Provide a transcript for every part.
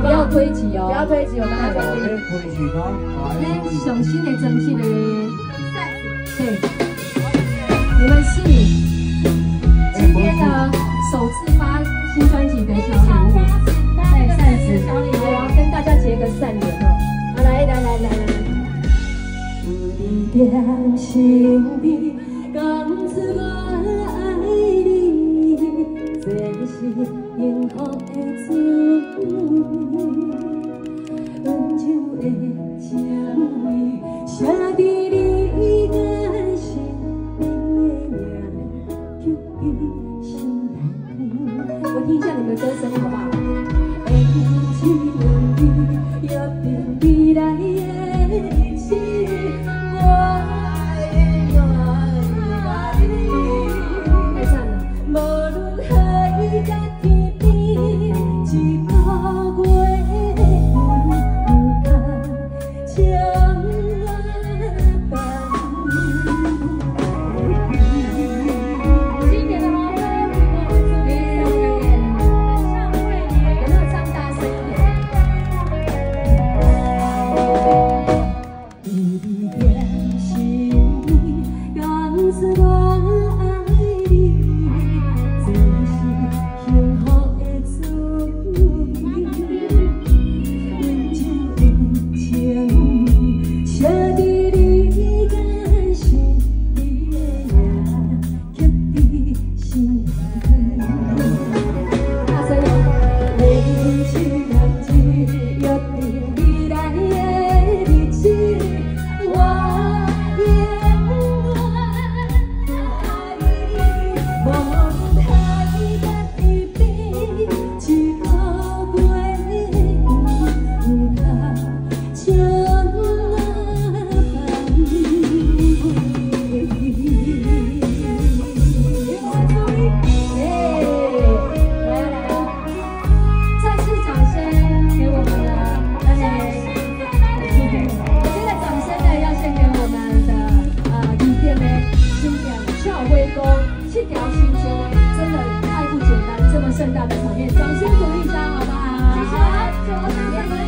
不要推挤哦，不要推挤，我们还在推推挤吗？来，雄心的争气嘞，对，你们是今天的首次发新专辑的小礼物，对，扇子小礼物，我要跟大家结个善缘哦，好，来来来来来，点心的刚子我爱你，真心。幸福的滋味。掌声鼓励一下，好不好？谢谢，祝我们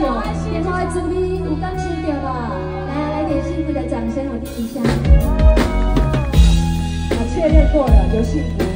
到，然后准备有感受到吧？来来点幸福的掌声，我听一下。我确认过了，有幸福。